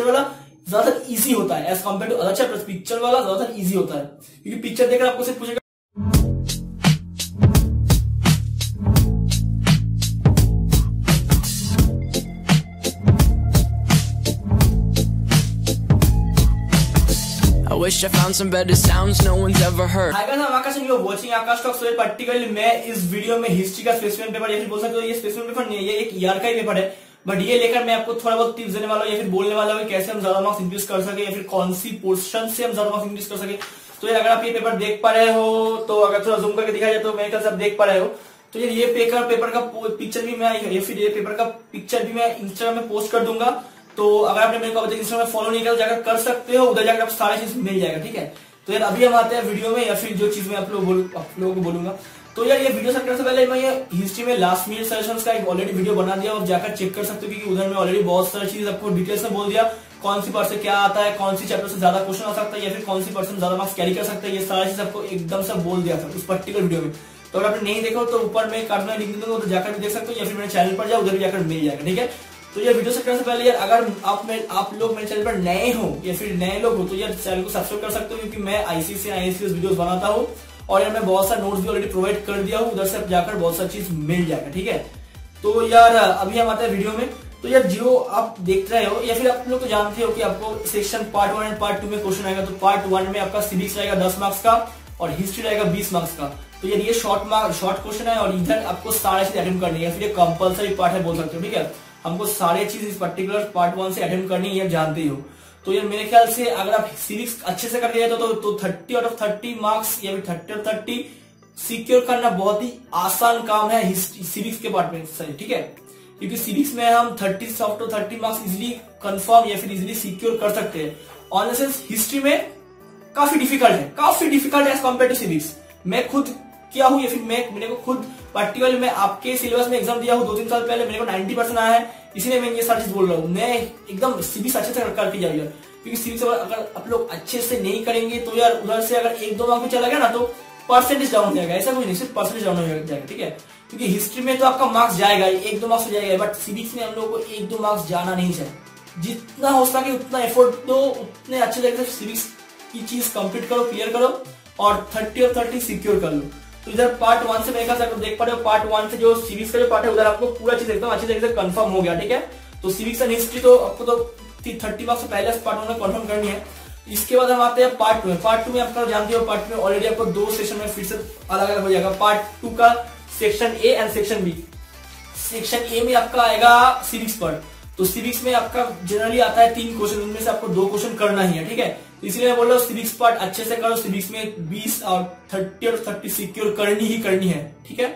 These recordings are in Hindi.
पिक्चर वाला ज़्यादातर इजी होता है as compared to other chapters picture वाला ज़्यादातर इजी होता है क्योंकि पिक्चर देखकर आपको सिर्फ़ पूछेगा wish I found some better sounds no one's ever heard. Hi guys Akash and you are watching Akash talk so particularly मैं इस वीडियो में हिस्ट्री का स्पेसिफिक पेपर या फिर बोल सकते हो ये स्पेसिफिक पेपर नहीं है ये एक ईयर का ही पेपर है बट ये लेकर मैं आपको थोड़ा बहुत टिप्स देने वाला हूँ, या फिर बोलने वाला हूँ कैसे हम ज़्यादा मार्क्स इंक्रीज कर सके, या फिर कौन सी पोर्शन से हम ज़्यादा मार्क्स इंक्रीज कर सके। तो ये अगर आप ये पेपर देख पा रहे हो तो अगर थोड़ा जूम करके दिखाया जाए तो मेरे ख्याल से आप देख पा रहे हो। तो ये ये पेपर पेपर का पिक्चर भी मैं, या फिर ये पेपर का पिक्चर भी मैं इंस्टाग्राम में पोस्ट कर दूँगा। तो अगर आपने मेरे को अभी इंस्टाग्राम में फॉलो नहीं किया तो जाकर कर सकते हो, उधर जाकर आप सारी चीज़ मिल जाएगा, ठीक है? तो यार, अभी हम आते हैं वीडियो में, या फिर जो चीज़ मैं आप लोग आप लोगों को बोलूँगा। तो यार, ये वीडियो स्टार्ट करने से पहले मैं ये हिस्ट्री में लास्ट मिनट सेशंस का एक ऑलरेडी वीडियो बना दिया और जाकर चेक कर सकते हो, क्योंकि उधर में ऑलरेडी बहुत सारी चीज़ आपको डिटेल्स में बोल दिया। कौन सी पर्सन क्या आता है, कौन सी चैप्टर से ज़्यादा क्वेश्चन आ सकता है, या फिर कौन सी पर्सन ज़्यादा मार्क्स कैरी कर सकता है, ये सारा चीज़ आपको एकदम से बोल दिया था उस पर्टिकुलर वीडियो में। तो अगर आपने नहीं देखा तो ऊपर में कार्ड में लिख दूँगा तो जाकर भी देख सकते हो, या फिर मेरे चैनल पर जाओ, उधर भी जाकर मिल जाएगा, ठीक है? तो ये वीडियो से करने से पहले यार, अगर आप में आप लोग मेरे चैनल पर नए हो, या फिर नए लोग हो तो यार चैनल को सब्सक्राइब कर सकते हो, क्योंकि मैं आईसीसी आईएसपीएस वीडियोस बनाता हूँ। और यार मैं बहुत सारे नोट्स भी ऑलरेडी प्रोवाइड कर दिया हूँ, उधर से जाकर बहुत सारी चीज़ मिल जाएगा, ठीक है? तो यार, अभी हम आते हैं वीडियो में। तो यार जो आप देख रहे हो, या फिर आप लोग तो जानते हो कि आपको section part one and part two में क्वेश्चन आएगा तो पार्ट वन में आपका सिविक्स रहेगा दस मार्क्स का और हिस्ट्री रहेगा बीस मार्क्स का। तो यार, ये शॉर्ट मार्क शॉर्ट क्वेश्चन है और इधर आपको सारे चीज़ अटेम्प्ट करनी है फिर ये कंपल्सरी पार्ट है बोल सकते हो, ठीक है? हमको सारे चीज़ इस पर्टिकुलर पार्ट वन से अटेम्प्ट करनी है जानते ही हो। तो यार मेरे ख्याल से अगर आप सिविक्स अच्छे से जाते हो तो thirty out of thirty marks या फिर थर्टी और थर्टी सिक्योर करना बहुत ही आसान काम है सिविक्स के पार्ट में, सही, ठीक है? क्योंकि सिविक्स में हम thirty soft thirty marks easily confirm या फिर इजिली सिक्योर कर सकते हैं। ऑन द सेंस हिस्ट्री में काफ़ी डिफ़िकल्ट है, काफ़ी डिफ़िकल्ट है एज कंपेयर टू सिविक्स मैं खुद किया हूँ या फिर मैं मेरे को खुद पर्टिकुलर मैं आपके सिलेबस में एग्ज़ाम दिया हूँ दो तीन साल पहले मेरे को 90 परसेंट आया है, इसीलिए मैं ये सारी चीज़ बोल रहा हूँ। मैं एकदम सिविक्स अच्छे से करके जाइए क्योंकि सिविक्स अगर आप लोग अच्छे से नहीं करेंगे तो यार उधर से अगर एक दो मार्क में चला गया ना तो परसेंटेज डाउन जाएगा। ऐसा कुछ नहीं, सिर्फ़ परसेंटेज डाउन हो जाएगा, ठीक है? क्योंकि हिस्ट्री में तो आपका मार्क्स जाएगा एक दो मार्क्स हो जाएगा बट सिविक्स में हम लोग को एक दो मार्क्स जाना नहीं चाहिए। जितना हो सके उतना एफर्ट दो, उतने अच्छे तरीके से सिविक्स की चीज़ कंप्लीट करो क्लियर करो, और थर्टी और थर्टी सिक्योर कर लो। तो इधर पार्ट वन से मेरे ख्याल देख पा रहे हो पार्ट वन से जो सिविक्स का जो पार्ट है, उधर आपको पूरा चीज़ एकदम अच्छी तरीके से कंफर्म हो गया, ठीक है? तो सिविक्स एंड हिस्ट्री तो आपको तो थर्टी मार्क्स पहले पार्ट वन में कंफर्म करनी है। इसके बाद हम आते हैं पार्ट टू में। पार्ट टू में आपका जानते हो पार्ट में ऑलरेडी आपको दो सेक्शन में फिर से अलग अलग हो जाएगा। पार्ट टू का section A and section B section A में आपका आएगा सिविक्स पर। तो सिविक्स में आपका जनरली आता है तीन क्वेश्चन उनमें से आपको दो क्वेश्चन करना ही है, ठीक है? इसलिए बोल रहा हूँ सिविक्स पार्ट अच्छे से करो सिविक्स में बीस और थर्टी और थर्टी सिक्योर करनी ही करनी है, ठीक है?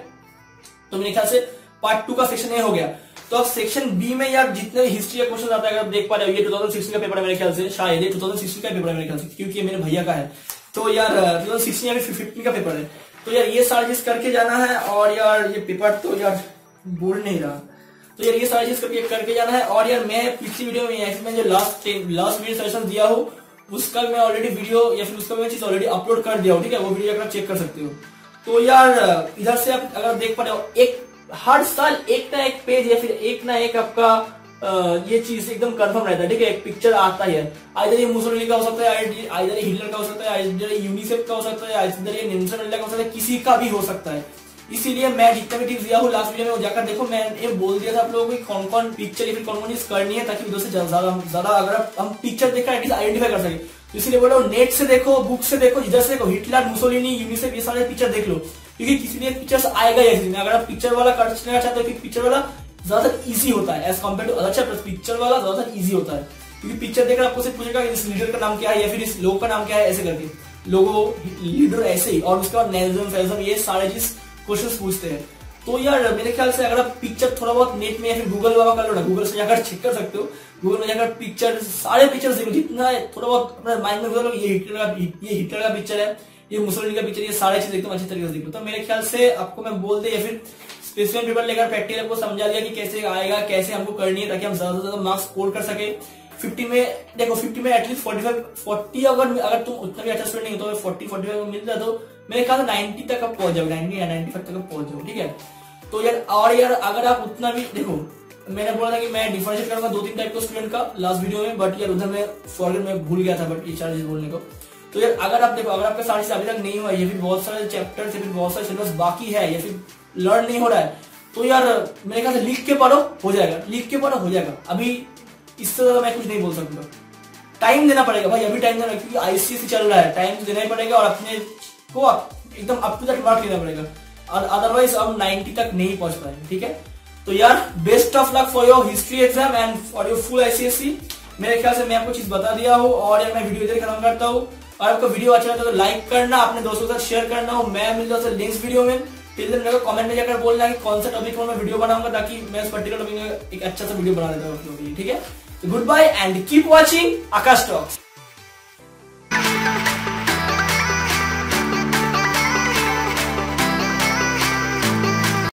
तो मेरे ख्याल से पार्ट टू का सेक्शन ए हो गया। तो अब सेक्शन बी में यार जितने हिस्ट्री का क्वेश्चन आता है, अगर देख पा रहे हो, ये 2016 का पेपर है मेरे ख्याल से, शायद ये 2016 का पेपर है मेरे ख्याल से, क्योंकि ये मेरे भैया का है। तो यार 2016 या फिर 15 का पेपर है। तो यार ये सारी चीज़ करके जाना है और यार ये पेपर तो यार बोल नहीं रहा। तो यार ये सारी चीज़ करके जाना है और यार मैं पिछली वीडियो में लास्ट लास्ट वीडियो सेशन दिया हूँ उसका मैं ऑलरेडी वीडियो या फिर उसका मैं चीज़ ऑलरेडी अपलोड कर दिया हूँ, ठीक है? वो वीडियो अगर चेक कर सकते हो। तो यार, इधर से आप अगर देख पा रहे हो, एक हर साल एक ना एक पेज या फिर एक ना एक आपका ये चीज़ एकदम कंफर्म रहता है, ठीक है? एक पिक्चर आता है आइधर ये मुसोलिनी का हो सकता है आइधर हिटलर का हो सकता है आइधर यूनिसेफ का हो सकता है आइधर ये नेल्सन का हो सकता है, किसी का भी हो सकता है। इसीलिए मैं जितना भी टिप्स दिया हूँ लास्ट वीडियो में जाकर देखो, मैं ये बोल दिया था आप लोगों को कौन कौन पिक्चर या फिर कौन कौन चीज़ करनी है ताकि उधर से ज़्यादा अगर हम पिक्चर देखकर एटलीस्ट आइडेंटिफाई कर सके। तो इसलिए बोलो नेट से देखो बुक से देखो, इधर से देखो हिटलर मुसोलिनी यूनिसेफ ये सारे पिक्चर देख लो। क्योंकि किसी ने पिक्चर्स आएगा ही में अगर आप पिक्चर वाला करना चाहते हो पिक्चर वाला ज़्यादातर इजी होता है as compared to other chapters picture वाला ज़्यादातर इजी होता है। क्योंकि पिक्चर देखकर आपको सिर्फ़ पूछेगा इस लीडर का नाम क्या है या फिर इस लोग का नाम क्या है, ऐसे करके। लोगो लीडर ऐसे ही, और उसके बाद नेल्सन फेल्सन ये सारे चीज़ क्वेश्चन पूछते हैं। तो यार, मेरे ख्याल से अगर आप पिक्चर थोड़ा बहुत नेट में या फिर गूगल वाला कर लो ना गूगल से जाकर चेक कर सकते हो। गूगल में जाकर पिक्चर सारे पिक्चर जितना थोड़ा बहुत अपने माइंड में ये हिटलर का, ये हिटलर का पिक्चर है, ये मुसलिन का पिक्चर ये सारे चीज़ एकदम अच्छी तरीके से देखो। तो मेरे ख्याल से आपको मैं बोल दे या फिर स्पेसिफिक पेपर लेकर प्रैक्टिकल आपको समझा दिया कि कैसे आएगा, कैसे हमको करनी है, ताकि हम ज़्यादा से ज़्यादा मार्क्स स्कोर कर सके। फिफ्टी में, देखो फिफ्टी में एटलीस्ट फोर्टी फाइव फोर्टी अगर अगर तुम उतना भी अच्छा स्टूडेंट नहीं हो तो फोर्टी फोर्टी फाइव मिल जाए तो मेरे ख्याल नाइन्टी तक आप पहुँच जाओ नाइन्टी या नाइन्टी फाइव तक आप पहुँच जाओ ठीक है? तो यार, और यार, अगर आप उतना भी, देखो, मैंने बोला था कि मैं डिफरेंशिएट करूँगा दो तीन टाइप के स्टूडेंट का लास्ट वीडियो में बट यार उधर मैं फॉरगेट में भूल गया था बट ये चार चीज़ बोलने को। तो यार, अगर आप देखो, अगर आपका सारी अभी तक नहीं हुआ या फिर बहुत सारे चैप्टर या फिर बहुत सारे सिलेबस बाकी है, या फिर लर्न नहीं हो रहा है तो यार, मेरे ख्याल से लिख के पढ़ो, हो जाएगा, लिख के पढ़ो, हो जाएगा। अभी इससे ज़्यादा मैं कुछ नहीं बोल सकूँगा। टाइम देना पड़ेगा भाई, अभी टाइम देना, क्योंकि आईसीएससी चल रहा है टाइम तो देना ही पड़ेगा और अपने को एकदम अप टू दैट मार्क लेना पड़ेगा। और अदरवाइज़ हम 90 तक नहीं पहुँच पाएँगे, ठीक है? तो यार best of luck for your history exam and for your full ICSC मेरे ख्याल से मैं आपको चीज़ बता दिया हूँ और यार मैं वीडियो इधर खत्म करता हूँ। और आपको वीडियो अच्छा लगता है तो लाइक करना, अपने दोस्तों के साथ शेयर करना हो। मैं मिल जाऊँ नेक्स्ट वीडियो में। दिन मेरे को कमेंट में जाकर बोलना कि कौन सा टॉपिक मैं वीडियो बनाऊँगा ताकि मैं उस पर्टिकुलर टॉपिक में एक अच्छा सा वीडियो बना देता हूँ ठीक है? Good bye and keep watching Akash talks